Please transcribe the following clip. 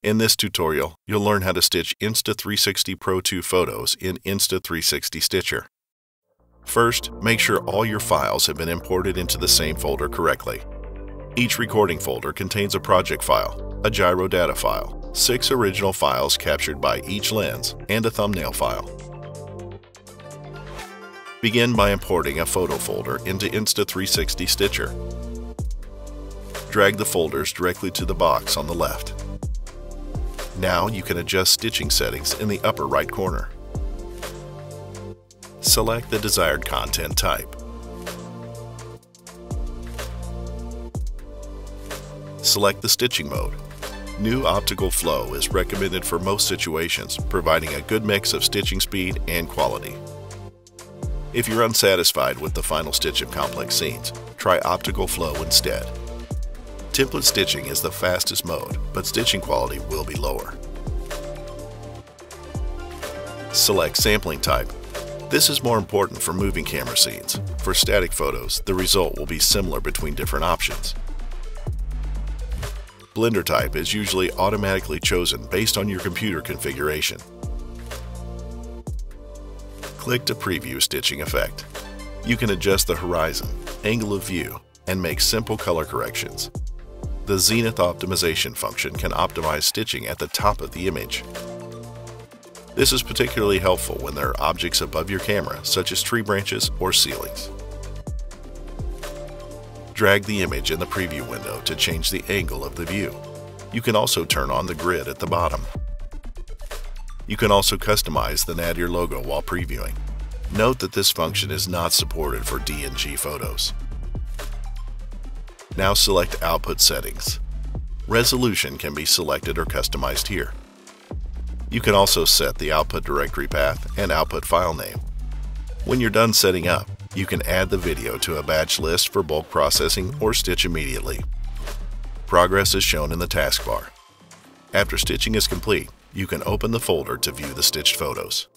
In this tutorial, you'll learn how to stitch Insta360 Pro 2 photos in Insta360 Stitcher. First, make sure all your files have been imported into the same folder correctly. Each recording folder contains a project file, a gyro data file, six original files captured by each lens, and a thumbnail file. Begin by importing a photo folder into Insta360 Stitcher. Drag the folders directly to the box on the left. Now you can adjust stitching settings in the upper right corner. Select the desired content type. Select the stitching mode. New optical flow is recommended for most situations, providing a good mix of stitching speed and quality. If you're unsatisfied with the final stitch of complex scenes, try optical flow instead. Template stitching is the fastest mode, but stitching quality will be lower. Select sampling type. This is more important for moving camera scenes. For static photos, the result will be similar between different options. Blender type is usually automatically chosen based on your computer configuration. Click to preview stitching effect. You can adjust the horizon, angle of view, and make simple color corrections. The Zenith Optimization function can optimize stitching at the top of the image. This is particularly helpful when there are objects above your camera, such as tree branches or ceilings. Drag the image in the preview window to change the angle of the view. You can also turn on the grid at the bottom. You can also customize the Nadir logo while previewing. Note that this function is not supported for DNG photos. Now select Output Settings. Resolution can be selected or customized here. You can also set the output directory path and output file name. When you're done setting up, you can add the video to a batch list for bulk processing or stitch immediately. Progress is shown in the taskbar. After stitching is complete, you can open the folder to view the stitched photos.